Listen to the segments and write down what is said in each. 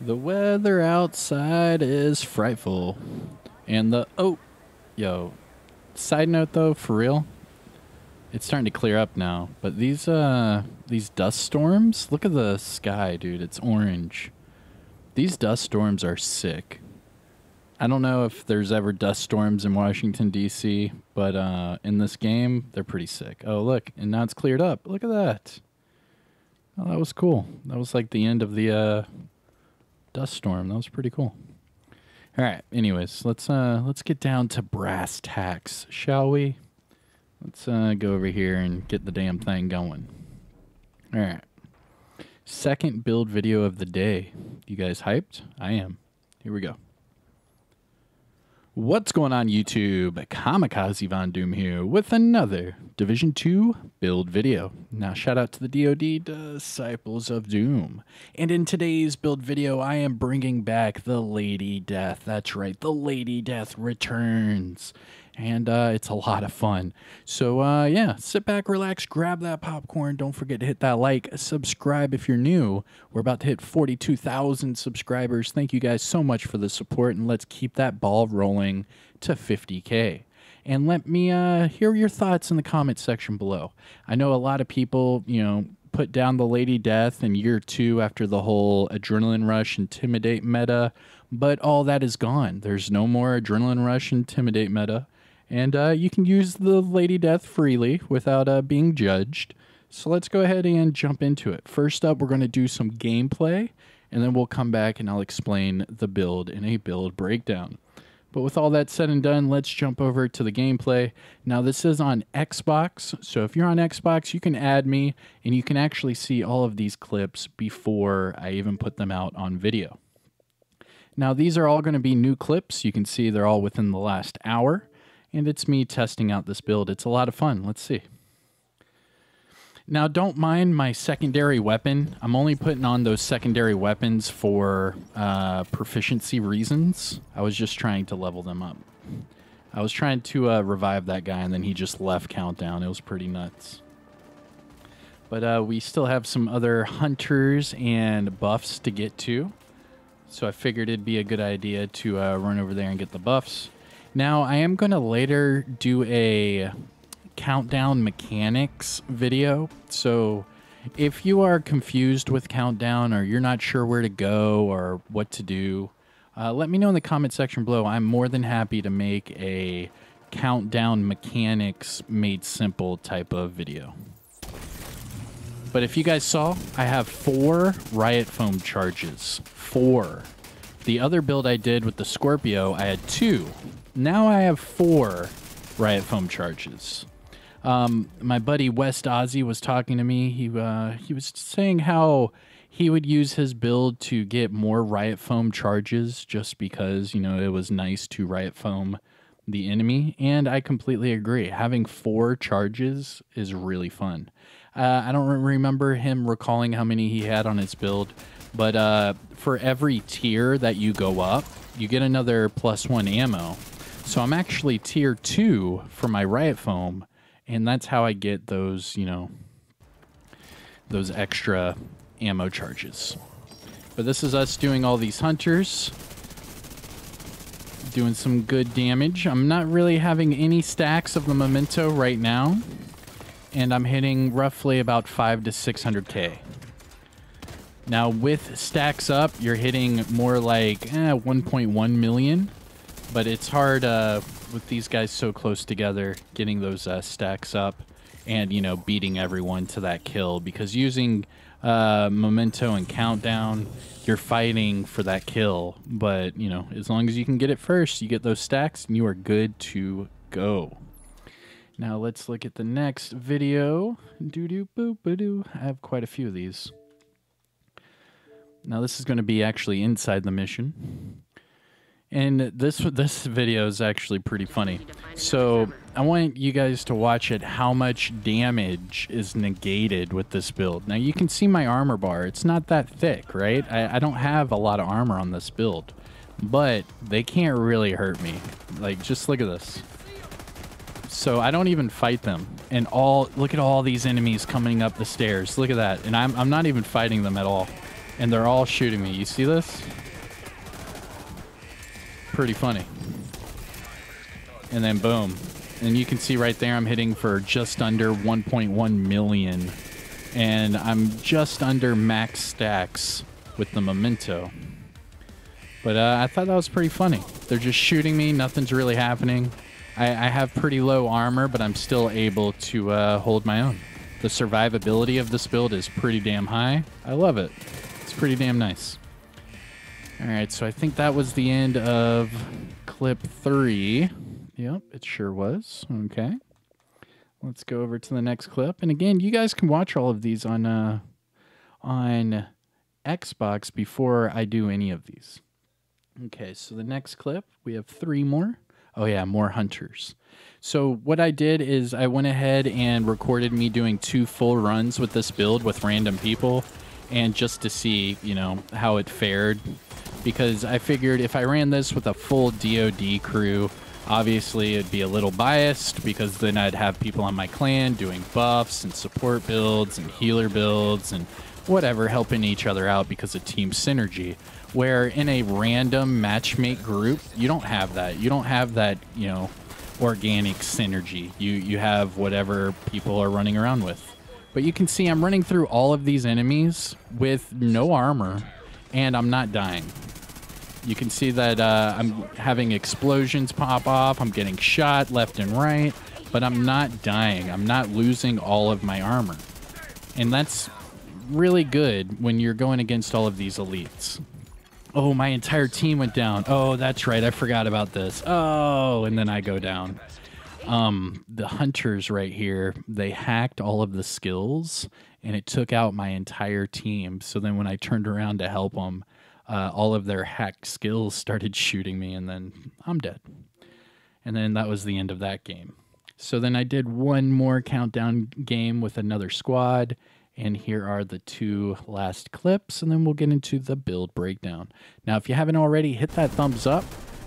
The weather outside is frightful. And the oh yo. Side note though, for real. It's starting to clear up now, but these uh these dust storms, look at the sky, dude. It's orange. These dust storms are sick. I don't know if there's ever dust storms in Washington D.C., but uh, in this game, they're pretty sick. Oh, look, and now it's cleared up. Look at that. Oh, that was cool. That was like the end of the uh, dust storm. That was pretty cool. All right. Anyways, let's uh, let's get down to brass tacks, shall we? Let's uh, go over here and get the damn thing going. All right. Second build video of the day. You guys hyped? I am. Here we go. What's going on YouTube? Kamikaze Von Doom here with another Division 2 build video. Now shout out to the DoD Disciples of Doom. And in today's build video, I am bringing back the Lady Death. That's right, the Lady Death returns and uh, it's a lot of fun. So uh, yeah, sit back, relax, grab that popcorn. Don't forget to hit that like, subscribe if you're new. We're about to hit 42,000 subscribers. Thank you guys so much for the support, and let's keep that ball rolling to 50k. And let me uh, hear your thoughts in the comment section below. I know a lot of people, you know, put down the Lady Death in year two after the whole adrenaline rush intimidate meta, but all that is gone. There's no more adrenaline rush intimidate meta and uh, you can use the Lady Death freely without uh, being judged. So let's go ahead and jump into it. First up, we're going to do some gameplay, and then we'll come back and I'll explain the build in a build breakdown. But with all that said and done, let's jump over to the gameplay. Now, this is on Xbox, so if you're on Xbox, you can add me, and you can actually see all of these clips before I even put them out on video. Now, these are all going to be new clips. You can see they're all within the last hour and it's me testing out this build. It's a lot of fun. Let's see. Now, don't mind my secondary weapon. I'm only putting on those secondary weapons for uh, proficiency reasons. I was just trying to level them up. I was trying to uh, revive that guy, and then he just left Countdown. It was pretty nuts. But uh, we still have some other hunters and buffs to get to. So I figured it'd be a good idea to uh, run over there and get the buffs. Now, I am going to later do a countdown mechanics video. So, if you are confused with countdown or you're not sure where to go or what to do, uh, let me know in the comment section below. I'm more than happy to make a countdown mechanics made simple type of video. But if you guys saw, I have four riot foam charges. Four. The other build I did with the Scorpio, I had two. Now I have four riot foam charges. Um, my buddy West Ozzy was talking to me. He uh, he was saying how he would use his build to get more riot foam charges just because you know it was nice to riot foam the enemy, and I completely agree. Having four charges is really fun. Uh, I don't remember him recalling how many he had on his build, but uh, for every tier that you go up, you get another plus one ammo. So I'm actually tier two for my riot foam, and that's how I get those, you know, those extra ammo charges. But this is us doing all these hunters. Doing some good damage. I'm not really having any stacks of the memento right now. And I'm hitting roughly about 5 to 600k. Now with stacks up, you're hitting more like eh, 1.1 million but it's hard uh, with these guys so close together, getting those uh, stacks up and, you know, beating everyone to that kill because using uh, Memento and Countdown, you're fighting for that kill. But, you know, as long as you can get it first, you get those stacks and you are good to go. Now let's look at the next video. Doo doo boop ba doo. I have quite a few of these. Now this is going to be actually inside the mission. And this this video is actually pretty funny. So I want you guys to watch it how much damage is negated with this build. Now you can see my armor bar. It's not that thick, right? I, I don't have a lot of armor on this build. But they can't really hurt me. Like, just look at this. So I don't even fight them. And all, look at all these enemies coming up the stairs. Look at that. And I'm, I'm not even fighting them at all. and they're all shooting me. You see this? Pretty funny. And then boom. And you can see right there I'm hitting for just under 1.1 million. And I'm just under max stacks with the memento. But uh, I thought that was pretty funny. They're just shooting me. Nothing's really happening. I, I have pretty low armor, but I'm still able to uh, hold my own. The survivability of this build is pretty damn high. I love it. It's pretty damn nice. All right, so I think that was the end of clip three. Yep, it sure was. Okay. Let's go over to the next clip. And again, you guys can watch all of these on uh, on Xbox before I do any of these. Okay, so the next clip, we have three more. Oh yeah, more hunters. So what I did is I went ahead and recorded me doing two full runs with this build with random people and just to see, you know, how it fared because I figured if I ran this with a full DoD crew, obviously it'd be a little biased because then I'd have people on my clan doing buffs and support builds and healer builds and whatever, helping each other out because of team synergy. Where in a random matchmate group, you don't have that. You don't have that, you know, organic synergy. You you have whatever people are running around with. But you can see I'm running through all of these enemies with no armor, and I'm not dying. You can see that uh, I'm having explosions pop off. I'm getting shot left and right, but I'm not dying. I'm not losing all of my armor. And that's really good when you're going against all of these elites. Oh, my entire team went down. Oh, that's right. I forgot about this. Oh, and then I go down. Um, the hunters right here, they hacked all of the skills and it took out my entire team. So then when I turned around to help them, uh, all of their hacked skills started shooting me, and then I'm dead. And then that was the end of that game. So then I did one more countdown game with another squad, and here are the two last clips, and then we'll get into the build breakdown. Now, if you haven't already, hit that thumbs up,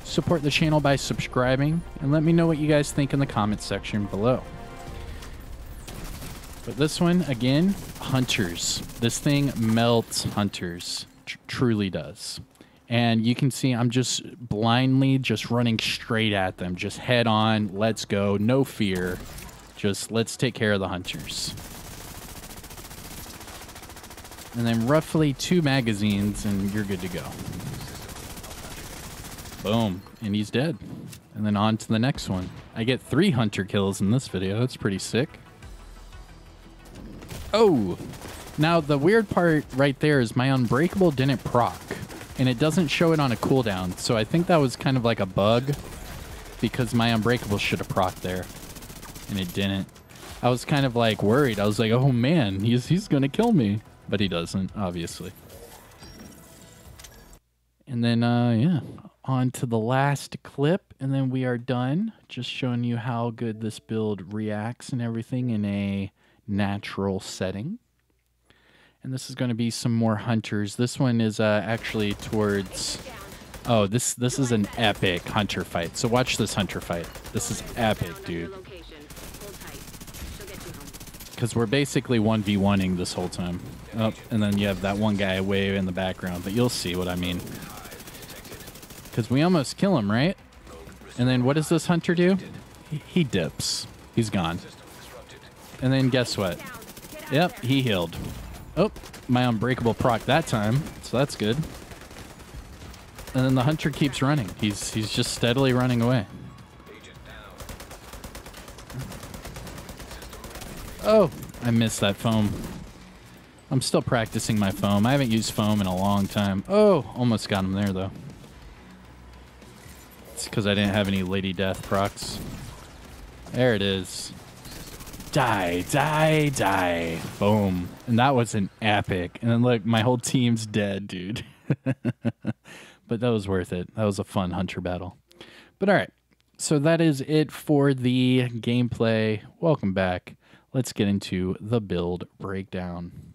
support the channel by subscribing, and let me know what you guys think in the comments section below. But this one, again, Hunters. This thing melts Hunters tr- truly does. And you can see I'm just blindly just running straight at them, just head on, let's go, no fear. Just let's take care of the hunters. And then roughly two magazines and you're good to go. Boom, and he's dead. And then on to the next one. I get three hunter kills in this video. That's pretty sick. Oh, now, the weird part right there is my Unbreakable didn't proc, and it doesn't show it on a cooldown, so I think that was kind of like a bug, because my Unbreakable should have proc there, and it didn't. I was kind of like worried. I was like, oh man, he's, he's going to kill me. But he doesn't, obviously. And then, uh, yeah, on to the last clip, and then we are done. Just showing you how good this build reacts and everything in a natural setting. And this is going to be some more hunters. This one is uh, actually towards... Oh, this this is an epic hunter fight. So watch this hunter fight. This is epic, dude. Because we're basically 1v1ing this whole time. Oh, and then you have that one guy way in the background. But you'll see what I mean. Because we almost kill him, right? And then what does this hunter do? He, dips. He's gone. And then guess what? Yep, he healed. Oh, my unbreakable proc that time, so that's good. And then the hunter keeps running. He's he's just steadily running away. Oh, I missed that foam. I'm still practicing my foam. I haven't used foam in a long time. Oh, almost got him there, though. It's because I didn't have any Lady Death procs. There it is. Die, die, die. Boom. And that was an epic. And then look, my whole team's dead, dude. but that was worth it. That was a fun hunter battle. But all right. So that is it for the gameplay. Welcome back. Let's get into the build breakdown.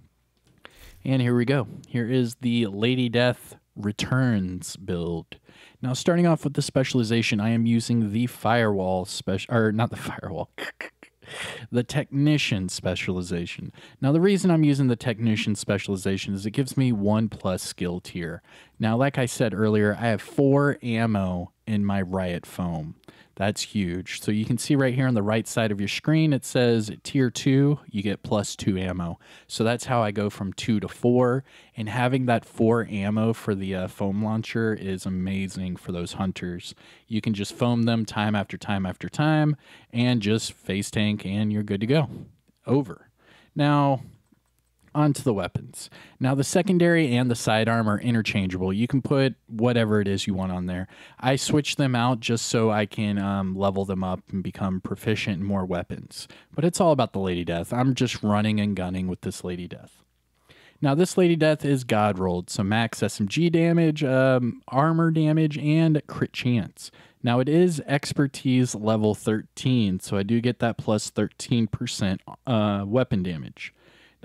And here we go. Here is the Lady Death Returns build. Now, starting off with the specialization, I am using the firewall special, or not the firewall. the technician specialization. Now, the reason I'm using the technician specialization is it gives me one plus skill tier. Now, like I said earlier, I have four ammo in my riot foam. That's huge. So you can see right here on the right side of your screen, it says tier two, you get plus two ammo. So that's how I go from two to four. And having that four ammo for the uh, foam launcher is amazing for those hunters. You can just foam them time after time after time and just face tank and you're good to go. Over. Now, onto the weapons. Now, the secondary and the sidearm are interchangeable. You can put whatever it is you want on there. I switch them out just so I can um, level them up and become proficient in more weapons. But it's all about the Lady Death. I'm just running and gunning with this Lady Death. Now, this Lady Death is God rolled, so max SMG damage, um, armor damage, and crit chance. Now, it is expertise level 13, so I do get that plus 13% uh, weapon damage.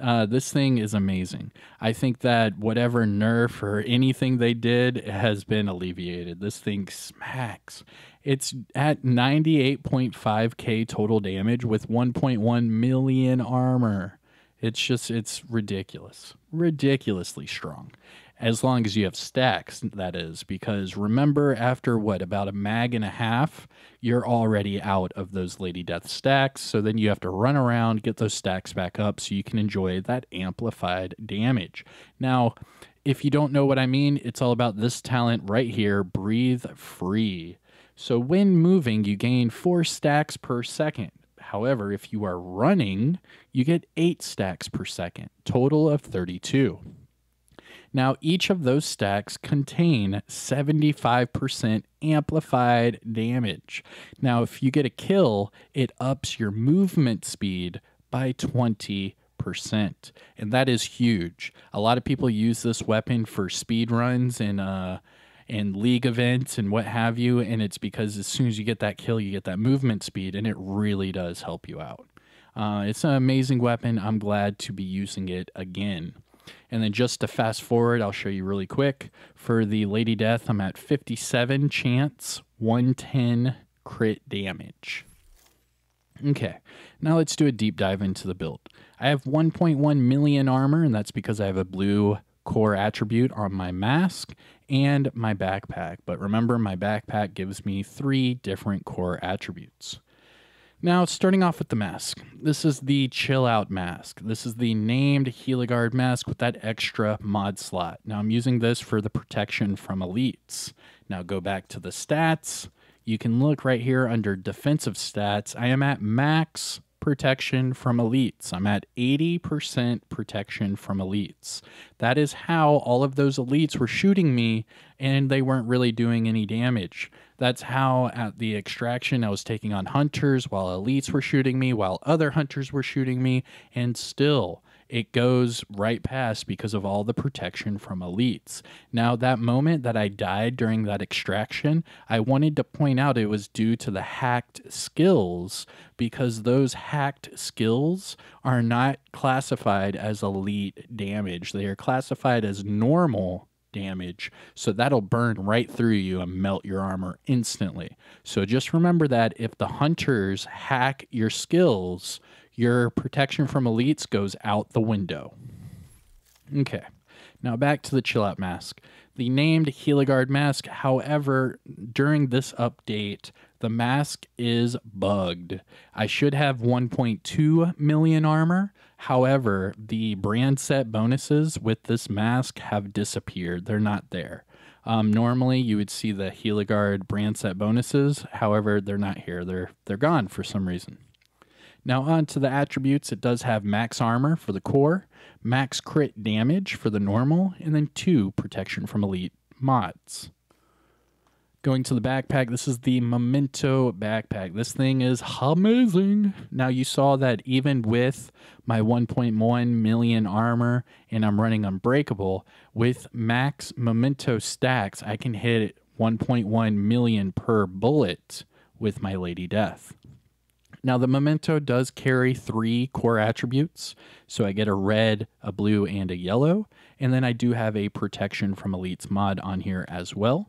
Uh, this thing is amazing. I think that whatever nerf or anything they did has been alleviated. This thing smacks. It's at 98.5k total damage with 1.1 million armor. It's just, it's ridiculous. Ridiculously strong as long as you have stacks, that is. Because remember, after what, about a mag and a half, you're already out of those Lady Death stacks. So then you have to run around, get those stacks back up so you can enjoy that amplified damage. Now, if you don't know what I mean, it's all about this talent right here breathe free. So when moving, you gain four stacks per second. However, if you are running, you get eight stacks per second, total of 32. Now, each of those stacks contain 75% amplified damage. Now, if you get a kill, it ups your movement speed by 20 percent and that is huge. A lot of people use this weapon for speed runs and uh and league events and what have you and it's because as soon as you get that kill you get that movement speed and it really does help you out. Uh, it's an amazing weapon. I'm glad to be using it again and then just to fast forward, I'll show you really quick. For the Lady Death, I'm at 57 chance, 110 crit damage. Okay, now let's do a deep dive into the build. I have 1.1 million armor, and that's because I have a blue core attribute on my mask and my backpack. But remember, my backpack gives me three different core attributes. Now, starting off with the mask. This is the Chill Out mask. This is the named Gila Guard mask with that extra mod slot. Now, I'm using this for the protection from elites. Now, go back to the stats. You can look right here under defensive stats. I am at max protection from elites. I'm at 80% protection from elites. That is how all of those elites were shooting me and they weren't really doing any damage. That's how at the extraction I was taking on hunters while elites were shooting me, while other hunters were shooting me, and still it goes right past because of all the protection from elites. Now, that moment that I died during that extraction, I wanted to point out it was due to the hacked skills because those hacked skills are not classified as elite damage. They are classified as normal damage. So that'll burn right through you and melt your armor instantly. So just remember that if the hunters hack your skills, your protection from elites goes out the window. Okay. Now back to the chill out mask. The named Gila Guard mask, however, during this update, the mask is bugged. I should have 1.2 million armor. However, the brand set bonuses with this mask have disappeared. They're not there. Um, normally, you would see the Gila Guard brand set bonuses. However, they're not here. They're they're gone for some reason. Now on to the attributes. It does have max armor for the core, max crit damage for the normal, and then two protection from elite mods. Going to the backpack, this is the Memento backpack. This thing is amazing. Now, you saw that even with my 1.1 million armor and I'm running Unbreakable, with max Memento stacks, I can hit 1.1 million per bullet with my Lady Death. Now, the Memento does carry three core attributes. So I get a red, a blue, and a yellow. And then I do have a protection from elites mod on here as well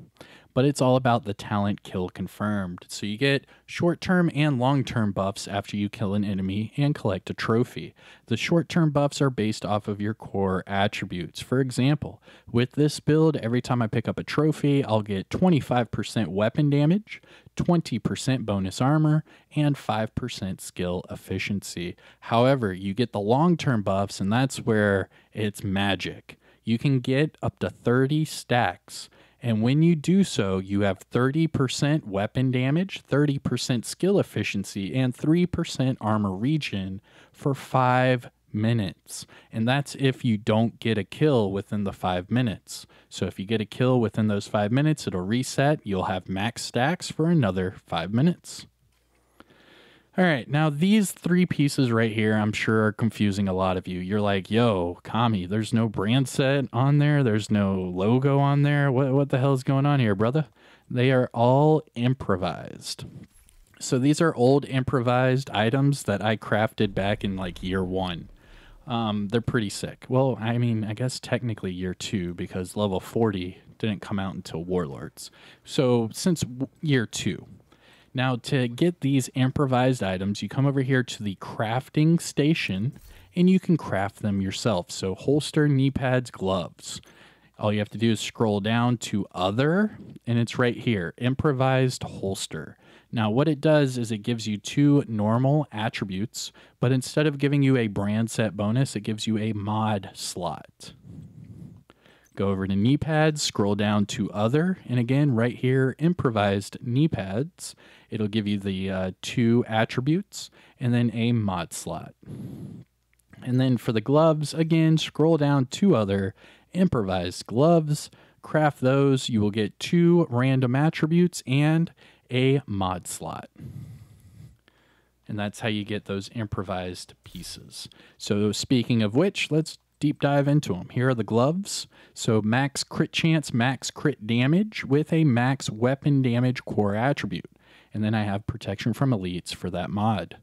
but it's all about the talent kill confirmed. So you get short term and long term buffs after you kill an enemy and collect a trophy. The short term buffs are based off of your core attributes. For example, with this build, every time I pick up a trophy, I'll get 25% weapon damage, 20% bonus armor, and 5% skill efficiency. However, you get the long term buffs, and that's where it's magic. You can get up to 30 stacks and when you do so, you have 30% weapon damage, 30% skill efficiency, and 3% armor regen for five minutes. And that's if you don't get a kill within the five minutes. So if you get a kill within those five minutes, it'll reset. You'll have max stacks for another five minutes. All right, now these three pieces right here, I'm sure are confusing a lot of you. You're like, yo, Kami, there's no brand set on there. There's no logo on there. What, what the hell is going on here, brother? They are all improvised. So these are old improvised items that I crafted back in like year one. Um, they're pretty sick. Well, I mean, I guess technically year two because level 40 didn't come out until Warlords. So since year two, now, to get these improvised items, you come over here to the crafting station and you can craft them yourself. So, holster, knee pads, gloves. All you have to do is scroll down to other, and it's right here improvised holster. Now, what it does is it gives you two normal attributes, but instead of giving you a brand set bonus, it gives you a mod slot. Go over to knee pads, scroll down to other, and again, right here, improvised knee pads. It'll give you the uh, two attributes and then a mod slot. And then for the gloves, again, scroll down to other, improvised gloves, craft those. You will get two random attributes and a mod slot. And that's how you get those improvised pieces. So, speaking of which, let's deep dive into them. Here are the gloves. So max crit chance, max crit damage with a max weapon damage core attribute. And then I have protection from elites for that mod.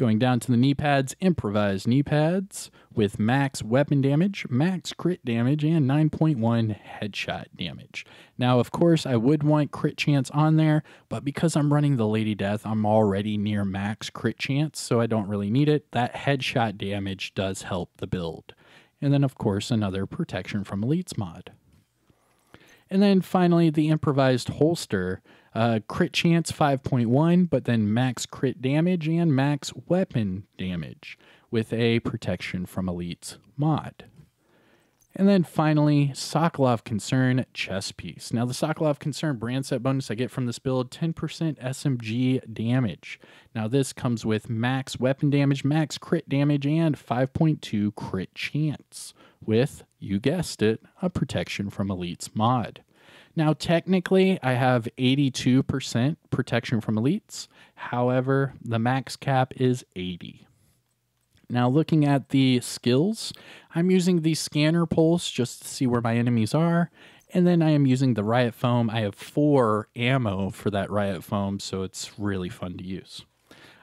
Going down to the knee pads, improvised knee pads with max weapon damage, max crit damage, and 9.1 headshot damage. Now, of course, I would want crit chance on there, but because I'm running the Lady Death, I'm already near max crit chance, so I don't really need it. That headshot damage does help the build. And then, of course, another protection from elites mod. And then finally, the improvised holster. Uh, crit chance 5.1, but then max crit damage and max weapon damage with a protection from elites mod. And then finally, Sokolov Concern chess piece. Now, the Sokolov Concern brand set bonus I get from this build 10% SMG damage. Now, this comes with max weapon damage, max crit damage, and 5.2 crit chance with, you guessed it, a protection from elites mod. Now, technically, I have 82% protection from elites. However, the max cap is 80. Now, looking at the skills, I'm using the scanner pulse just to see where my enemies are. And then I am using the riot foam. I have four ammo for that riot foam, so it's really fun to use.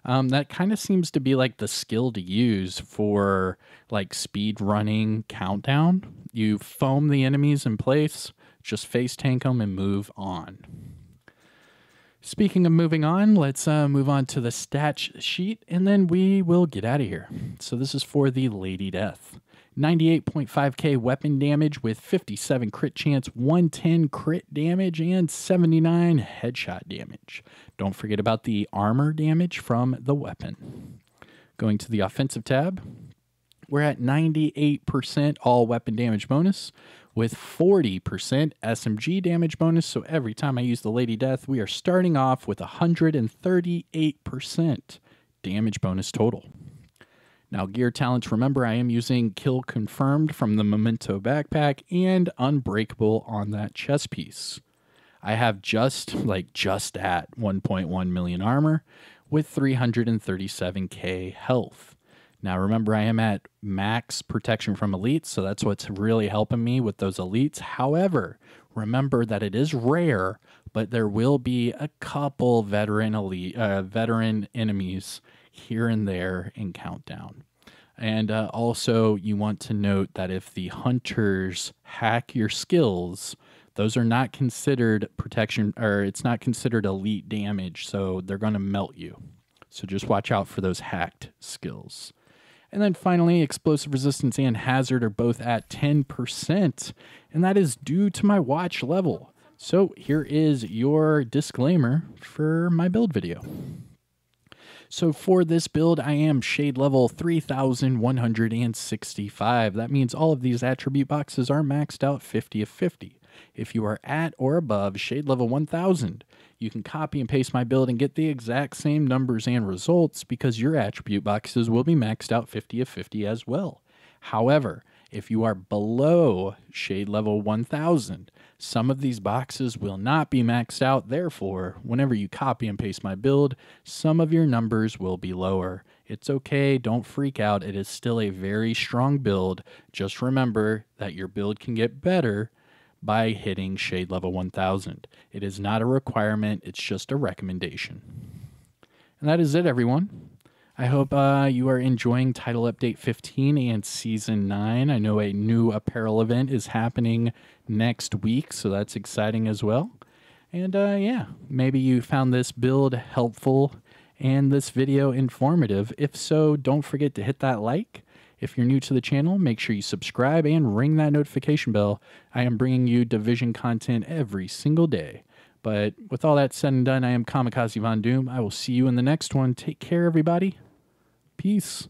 Um, that kind of seems to be like the skill to use for like speed running countdown. You foam the enemies in place, just face tank them and move on. Speaking of moving on, let's uh, move on to the stat sheet and then we will get out of here. So, this is for the Lady Death 98.5k weapon damage with 57 crit chance, 110 crit damage, and 79 headshot damage. Don't forget about the armor damage from the weapon. Going to the offensive tab, we're at 98% all weapon damage bonus with 40% SMG damage bonus. So every time I use the Lady Death, we are starting off with 138% damage bonus total. Now, gear talents, remember I am using Kill Confirmed from the Memento backpack and Unbreakable on that chest piece. I have just, like, just at 1.1 million armor with 337k health. Now, remember, I am at max protection from elites, so that's what's really helping me with those elites. However, remember that it is rare, but there will be a couple veteran elite, uh, veteran enemies here and there in Countdown. And uh, also, you want to note that if the hunters hack your skills, those are not considered protection or it's not considered elite damage. So they're going to melt you. So just watch out for those hacked skills. And then finally, explosive resistance and hazard are both at 10%, and that is due to my watch level. So here is your disclaimer for my build video. So for this build, I am shade level 3165. That means all of these attribute boxes are maxed out 50 of 50. If you are at or above shade level 1000, you can copy and paste my build and get the exact same numbers and results because your attribute boxes will be maxed out 50 of 50 as well. However, if you are below shade level 1000, some of these boxes will not be maxed out. Therefore, whenever you copy and paste my build, some of your numbers will be lower. It's okay, don't freak out. It is still a very strong build. Just remember that your build can get better by hitting shade level 1000. It is not a requirement, it's just a recommendation. And that is it, everyone. I hope uh, you are enjoying Title Update 15 and Season 9. I know a new apparel event is happening next week, so that's exciting as well. And uh, yeah, maybe you found this build helpful and this video informative. If so, don't forget to hit that like. If you're new to the channel, make sure you subscribe and ring that notification bell. I am bringing you Division content every single day. But with all that said and done, I am Kamikaze Von Doom. I will see you in the next one. Take care, everybody. Peace.